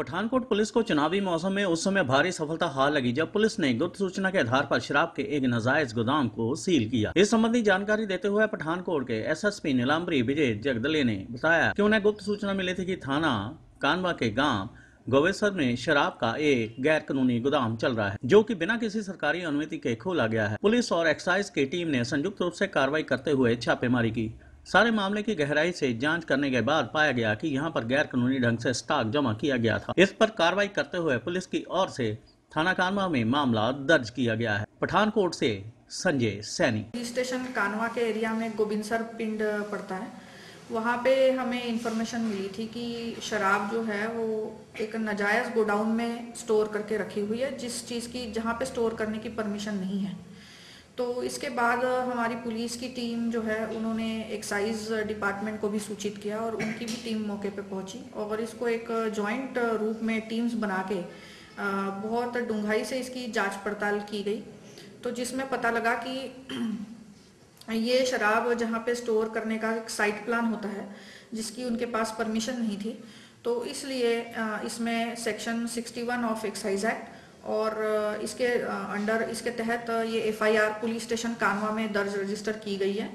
Pathankot police को चुनावी मौसम में उस समय भारी सफलता हार लगी जब पुलिस ने गुप्त सूचना के आधार पर शराब के एक नाजायज गोदाम को सील किया। इस संबंधी जानकारी देते हुए पठानकोट के एसएसपी नीलाम्बरी विजय जगदले ने बताया कि उन्हें गुप्त सूचना मिली थी कि थाना कानवा के गाँव गोवेसर में शराब का एक गैर कानूनी गोदाम चल रहा है, जो कि बिना किसी सरकारी अनुमति के खोला गया है। पुलिस और एक्साइज की टीम ने संयुक्त रूप से कार्रवाई करते हुए छापेमारी की। सारे मामले की गहराई से जाँच करने के बाद पाया गया कि यहाँ पर गैर कानूनी ढंग से स्टॉक जमा किया गया था। इस पर कार्रवाई करते हुए पुलिस की ओर से थाना कानवा में मामला दर्ज किया गया है। पठानकोट से संजय सैनी। स्टेशन कानवा के एरिया में गोबिंदसर पिंड पड़ता है। वहाँ पे हमें इंफॉर्मेशन मिली थी कि शराब जो है वो एक नजायज़ गोडाउन में स्टोर करके रखी हुई है, जिस चीज़ की जहाँ पे स्टोर करने की परमिशन नहीं है। तो इसके बाद हमारी पुलिस की टीम जो है, उन्होंने एक्साइज डिपार्टमेंट को भी सूचित किया और उनकी भी टीम मौके पे पहुँची और इसको एक जॉइंट रूप में टीम्स बना के बहुत डूंघाई से इसकी जाँच पड़ताल की गई। तो जिसमें पता लगा कि ये शराब जहाँ पे स्टोर करने का एक साइट प्लान होता है, जिसकी उनके पास परमिशन नहीं थी तो इसलिए इसमें सेक्शन 61 ऑफ़ एक्साइज एक्ट और इसके अंडर इसके तहत ये एफआईआर पुलिस स्टेशन कानवा में दर्ज रजिस्टर की गई है।